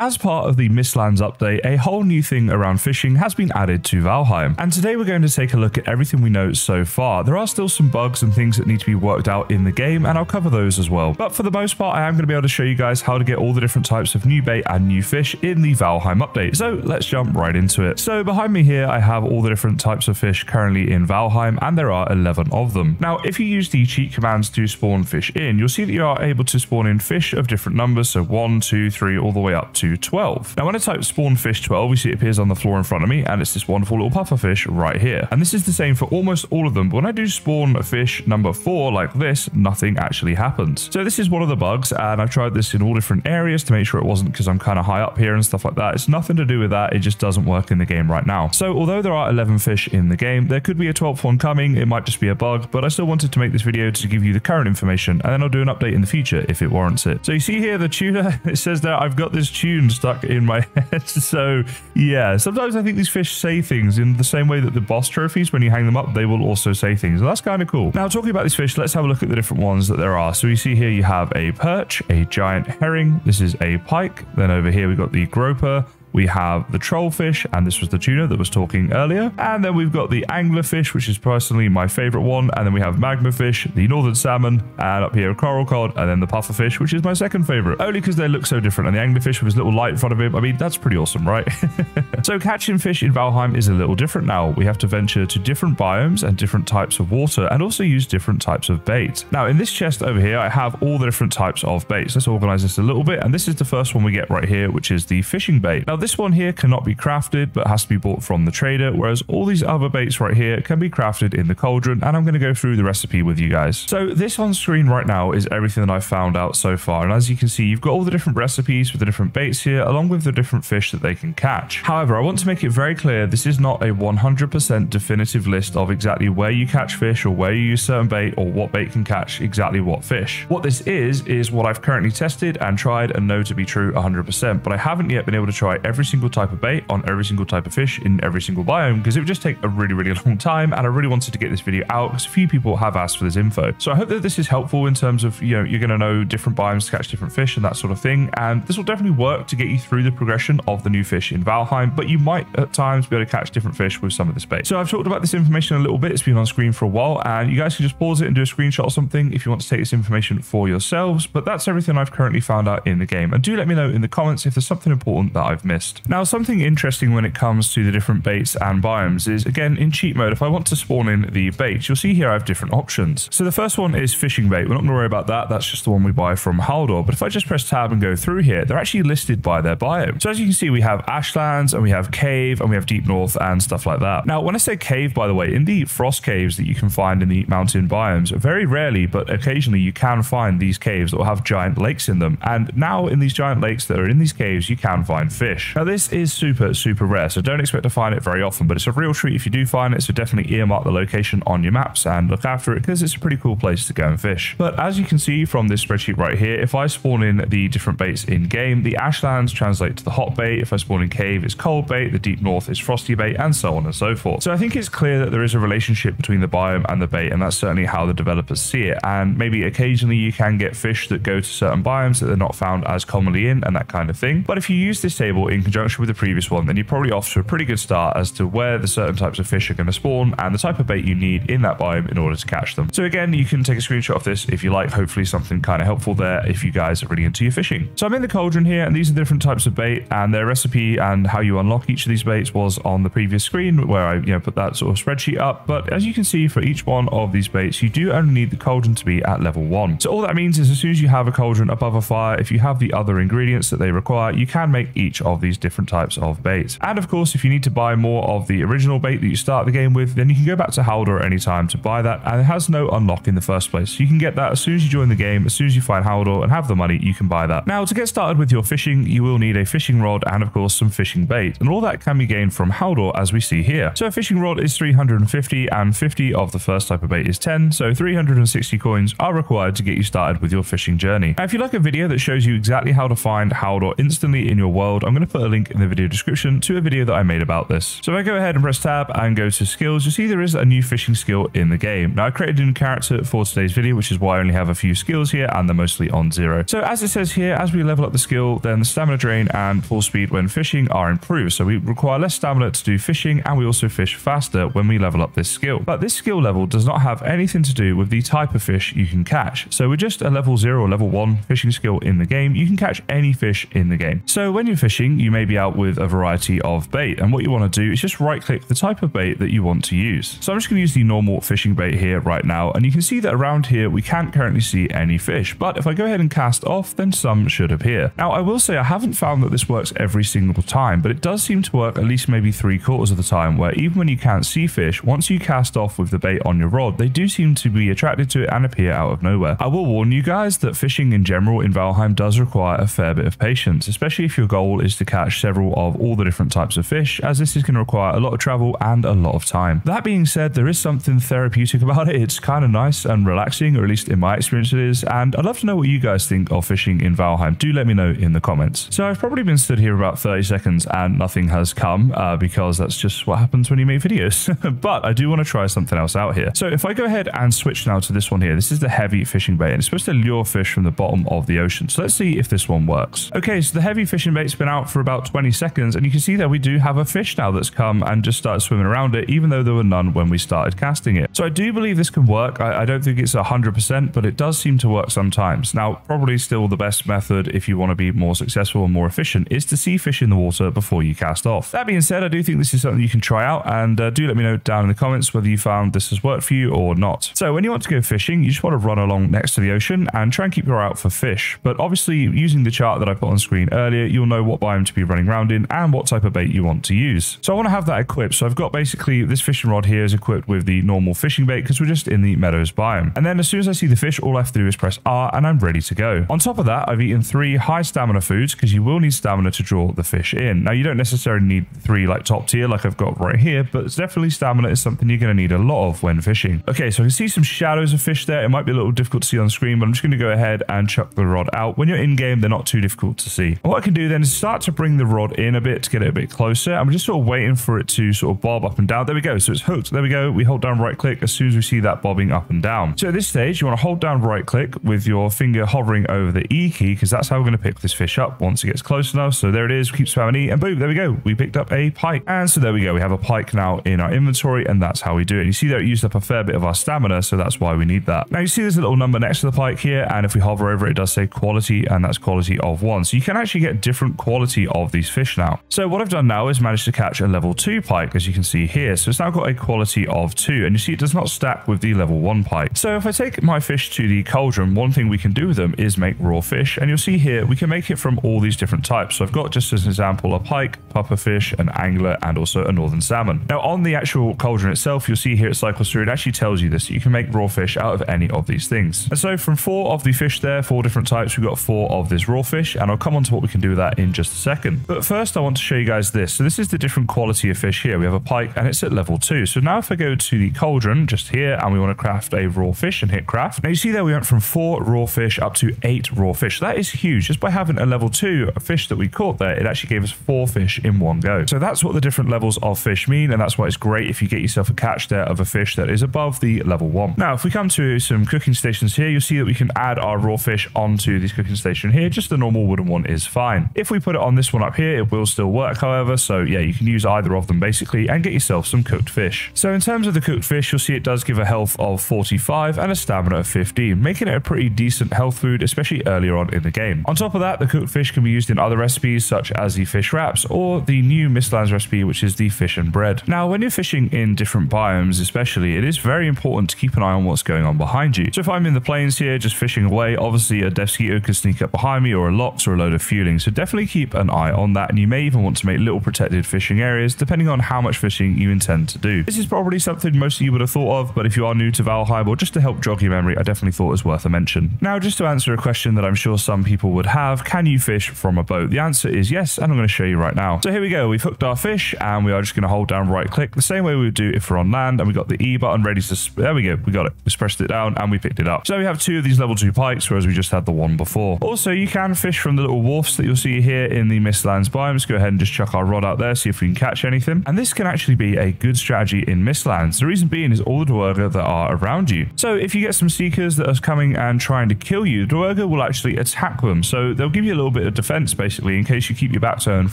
As part of the Mistlands update, a whole new thing around fishing has been added to Valheim, and today we're going to take a look at everything we know so far. There are still some bugs and things that need to be worked out in the game, and I'll cover those as well. But for the most part, I am going to be able to show you guys how to get all the different types of new bait and new fish in the Valheim update. So let's jump right into it. So behind me here, I have all the different types of fish currently in Valheim, and there are 11 of them. Now, if you use the cheat commands to spawn fish in, you'll see that you are able to spawn in fish of different numbers, so 1, 2, 3, all the way up to 12. Now, when I type spawn fish 12, we see it appears on the floor in front of me, and it's this wonderful little puffer fish right here. And this is the same for almost all of them, but when I do spawn fish number 4 like this, nothing actually happens. So this is one of the bugs, and I've tried this in all different areas to make sure it wasn't because I'm kind of high up here and stuff like that. It's nothing to do with that, it just doesn't work in the game right now. So although there are 11 fish in the game, there could be a 12th one coming, it might just be a bug, but I still wanted to make this video to give you the current information, and then I'll do an update in the future if it warrants it. So you see here the tuna, it says that I've got this tune stuck in my head. So yeah, sometimes I think these fish say things in the same way that the boss trophies, when you hang them up, they will also say things. And that's kind of cool. Now talking about these fish, let's have a look at the different ones that there are. So you see here you have a perch, a giant herring. This is a pike. Then over here we've got the groper, we have the trollfish, and this was the tuna that was talking earlier. And then we've got the anglerfish, which is personally my favorite one. And then we have magma fish, the northern salmon, and up here a coral cod, and then the pufferfish, which is my second favorite. Only because they look so different. And the anglerfish with his little light in front of him, I mean, that's pretty awesome, right? so catching fish in Valheim is a little different now. We have to venture to different biomes and different types of water, and also use different types of bait. Now, in this chest over here, I have all the different types of baits. Let's organize this a little bit. And this is the first one we get right here, which is the fishing bait. Now, this one here cannot be crafted, but has to be bought from the trader, whereas all these other baits right here can be crafted in the cauldron, and I'm going to go through the recipe with you guys. So this on screen right now is everything that I've found out so far, and as you can see, you've got all the different recipes for the different baits here, along with the different fish that they can catch. However, I want to make it very clear, this is not a 100% definitive list of exactly where you catch fish, or where you use certain bait, or what bait can catch exactly what fish. What this is, is what I've currently tested and tried and know to be true 100%, but I haven't yet been able to try every single type of bait on every single type of fish in every single biome because it would just take a really, really long time. And I really wanted to get this video out because a few people have asked for this info. So I hope that this is helpful in terms of, you know, you're going to know different biomes to catch different fish and that sort of thing. And this will definitely work to get you through the progression of the new fish in Valheim, but you might at times be able to catch different fish with some of this bait. So I've talked about this information a little bit. It's been on screen for a while and you guys can just pause it and do a screenshot or something if you want to take this information for yourselves. But that's everything I've currently found out in the game. And do let me know in the comments if there's something important that I've missed. Now, something interesting when it comes to the different baits and biomes is, again, in cheat mode, if I want to spawn in the bait, you'll see here I have different options. So the first one is fishing bait. We're not going to worry about that. That's just the one we buy from Haldor. But if I just press tab and go through here, they're actually listed by their biome. So as you can see, we have Ashlands and we have Cave and we have Deep North and stuff like that. Now, when I say cave, by the way, in the frost caves that you can find in the mountain biomes, very rarely, but occasionally you can find these caves that will have giant lakes in them. And now in these giant lakes that are in these caves, you can find fish. Now, this is super, super rare, so don't expect to find it very often, but it's a real treat if you do find it, so definitely earmark the location on your maps and look after it because it's a pretty cool place to go and fish. But as you can see from this spreadsheet right here, if I spawn in the different baits in game, the Ashlands translate to the hot bait, if I spawn in cave, it's cold bait, the deep north is frosty bait, and so on and so forth. So I think it's clear that there is a relationship between the biome and the bait, and that's certainly how the developers see it. And maybe occasionally you can get fish that go to certain biomes that they're not found as commonly in and that kind of thing. But if you use this table in conjunction with the previous one, then you're probably off to a pretty good start as to where the certain types of fish are going to spawn and the type of bait you need in that biome in order to catch them. So again, you can take a screenshot of this if you like, hopefully something kind of helpful there if you guys are really into your fishing. So I'm in the cauldron here and these are the different types of bait and their recipe and how you unlock each of these baits was on the previous screen where I you know put that sort of spreadsheet up. But as you can see for each one of these baits, you do only need the cauldron to be at level one. So all that means is as soon as you have a cauldron above a fire, if you have the other ingredients that they require, you can make each of these different types of baits. And of course, if you need to buy more of the original bait that you start the game with, then you can go back to Haldor at any time to buy that, and it has no unlock in the first place. You can get that as soon as you join the game, as soon as you find Haldor and have the money, you can buy that. Now, to get started with your fishing, you will need a fishing rod and of course some fishing bait, and all that can be gained from Haldor as we see here. So a fishing rod is 350 and 50 of the first type of bait is 10, so 360 coins are required to get you started with your fishing journey. Now, if you like a video that shows you exactly how to find Haldor instantly in your world, I'm going to put a link in the video description to a video that I made about this. So if I go ahead and press tab and go to skills, you see there is a new fishing skill in the game. Now I created a new character for today's video, which is why I only have a few skills here and they're mostly on zero. So as it says here, as we level up the skill, then the stamina drain and full speed when fishing are improved. So we require less stamina to do fishing and we also fish faster when we level up this skill. But this skill level does not have anything to do with the type of fish you can catch. So with just a level zero or level one fishing skill in the game, you can catch any fish in the game. So when you're fishing, you may be out with a variety of bait. And what you want to do is just right click the type of bait that you want to use. So I'm just going to use the normal fishing bait here right now. And you can see that around here, we can't currently see any fish. But if I go ahead and cast off, then some should appear. Now, I will say I haven't found that this works every single time, but it does seem to work at least maybe three quarters of the time, where even when you can't see fish, once you cast off with the bait on your rod, they do seem to be attracted to it and appear out of nowhere. I will warn you guys that fishing in general in Valheim does require a fair bit of patience, especially if your goal is to catch several of all the different types of fish, as this is going to require a lot of travel and a lot of time. That being said, there is something therapeutic about it. It's kind of nice and relaxing, or at least in my experience it is, and I'd love to know what you guys think of fishing in Valheim. Do let me know in the comments. So I've probably been stood here about 30 seconds and nothing has come uh, because that's just what happens when you make videos. but I do want to try something else out here. So if I go ahead and switch now to this one here, this is the heavy fishing bait and it's supposed to lure fish from the bottom of the ocean. So let's see if this one works. Okay, so the heavy fishing bait's been out for about 20 seconds and you can see that we do have a fish now that's come and just started swimming around it, even though there were none when we started casting it. So I do believe this can work. I, I don't think it's 100%, but it does seem to work sometimes. Now, probably still the best method if you want to be more successful and more efficient is to see fish in the water before you cast off. That being said, I do think this is something you can try out and uh, do let me know down in the comments whether you found this has worked for you or not. So when you want to go fishing, you just want to run along next to the ocean and try and keep your eye out for fish. But obviously using the chart that I put on screen earlier, you'll know what biome to be running around in and what type of bait you want to use. So I want to have that equipped. So I've got basically this fishing rod here is equipped with the normal fishing bait because we're just in the meadows biome. And then as soon as I see the fish, all I have to do is press R and I'm ready to go. On top of that, I've eaten three high stamina foods because you will need stamina to draw the fish in. Now you don't necessarily need three like top tier like I've got right here, but it's definitely stamina is something you're going to need a lot of when fishing. Okay, so I can see some shadows of fish there. It might be a little difficult to see on screen, but I'm just going to go ahead and chuck the rod out. When you're in game, they're not too difficult to see. what I can do then is start to bring the rod in a bit to get it a bit closer. I'm just sort of waiting for it to sort of bob up and down. There we go. So it's hooked. There we go. We hold down right click as soon as we see that bobbing up and down. So at this stage, you want to hold down right click with your finger hovering over the E key because that's how we're going to pick this fish up once it gets close enough. So there it is. We Keep spamming E and boom, there we go. We picked up a pike. And so there we go. We have a pike now in our inventory and that's how we do it. And you see that it used up a fair bit of our stamina. So that's why we need that. Now you see there's a little number next to the pike here. And if we hover over it, it does say quality and that's quality of one. So you can actually get different quality of these fish now. So what I've done now is managed to catch a level two pike as you can see here. So it's now got a quality of two and you see it does not stack with the level one pike. So if I take my fish to the cauldron, one thing we can do with them is make raw fish. And you'll see here, we can make it from all these different types. So I've got just as an example, a pike, puffer fish, an angler, and also a northern salmon. Now on the actual cauldron itself, you'll see here it cycles through, it actually tells you this. You can make raw fish out of any of these things. And so from four of the fish there, four different types, we've got four of this raw fish. And I'll come on to what we can do with that in just a second. But first I want to show you guys this. So this is the different quality of fish here. We have a pike and it's at level two. So now if I go to the cauldron just here and we want to craft a raw fish and hit craft. Now you see there we went from four raw fish up to eight raw fish. That is huge. Just by having a level two fish that we caught there, it actually gave us four fish in one go. So that's what the different levels of fish mean. And that's why it's great if you get yourself a catch there of a fish that is above the level one. Now, if we come to some cooking stations here, you'll see that we can add our raw fish onto this cooking station here. Just the normal wooden one is fine. If we put it on this one up here, it will still work, however. So yeah, you can use either of them basically and get yourself some cooked fish. So in terms of the cooked fish, you'll see it does give a health of 45 and a stamina of 15, making it a pretty decent health food, especially earlier on in the game. On top of that, the cooked fish can be used in other recipes such as the fish wraps or the new Mistlands recipe, which is the fish and bread. Now, when you're fishing in different biomes, especially, it is very important to keep an eye on what's going on behind you. So if I'm in the plains here, just fishing away, obviously a Deathsquito can sneak up behind me or a Lox or a load of Fuling. So definitely keep an eye on that. And you may even want to make little protected fishing areas, depending on how much fishing you intend to do. This is probably something most of you would have thought of, but if you are new to Valheim or just to help jog your memory, I definitely thought it was worth a mention. Now, just to answer a question that I'm sure some people would have, can you fish from a boat? The answer is yes, and I'm going to show you right now. So here we go. We've hooked our fish and we are just going to hold down right click the same way we would do if we're on land and we got the E button ready to, there we go. We got it. We pressed it down and we picked it up. So we have two of these level two pikes, whereas we just had the one before. Also, you can fish from the little wharfs that you'll see here in the Mistlands biomes, go ahead and just chuck our rod out there, see if we can catch anything. And this can actually be a good strategy in Mistlands. The reason being is all the Dvergr that are around you. So if you get some Seekers that are coming and trying to kill you, the Dvergr will actually attack them. So they'll give you a little bit of defense, basically, in case you keep your back turned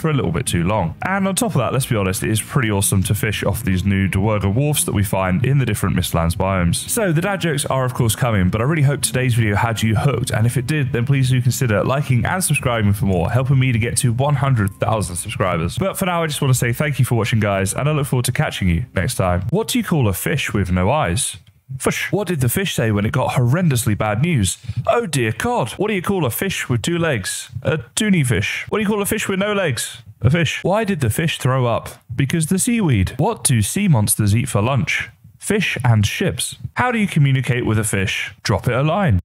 for a little bit too long. And on top of that, let's be honest, it is pretty awesome to fish off these new Dvergr wharfs that we find in the different Mistlands biomes. So the dad jokes are of course coming, but I really hope today's video had you hooked. And if it did, then please do consider liking and subscribing for more, helping me to get to 100,000 subscribers. But for now, I just want to say thank you for watching, guys, and I look forward to catching you next time. What do you call a fish with no eyes? Fish. What did the fish say when it got horrendously bad news? Oh dear God. What do you call a fish with two legs? A toonie fish. What do you call a fish with no legs? A fish. Why did the fish throw up? Because the seaweed. What do sea monsters eat for lunch? Fish and ships. How do you communicate with a fish? Drop it a line.